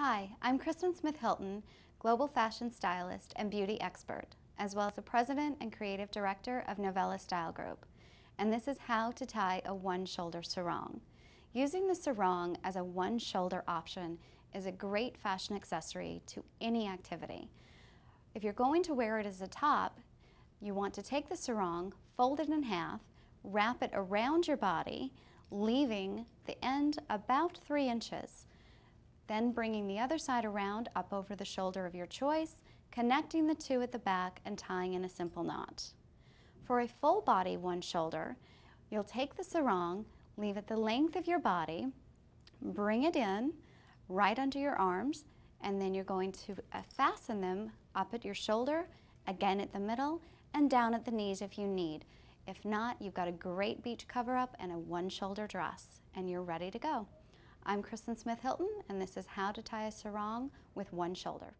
Hi, I'm Kristen Smith Hilton, global fashion stylist and beauty expert, as well as the president and creative director of Novella Style Group. And this is how to tie a one-shoulder sarong. Using the sarong as a one-shoulder option is a great fashion accessory to any activity. If you're going to wear it as a top, you want to take the sarong, fold it in half, wrap it around your body, leaving the end about three inches. Then bringing the other side around up over the shoulder of your choice, connecting the two at the back and tying in a simple knot. For a full body one shoulder, you'll take the sarong, leave it the length of your body, bring it in right under your arms, and then you're going to uh, fasten them up at your shoulder, again at the middle, and down at the knees if you need. If not, you've got a great beach cover-up and a one-shoulder dress, and you're ready to go. I'm Kristen Smith Hilton, and this is how to tie a sarong with one shoulder.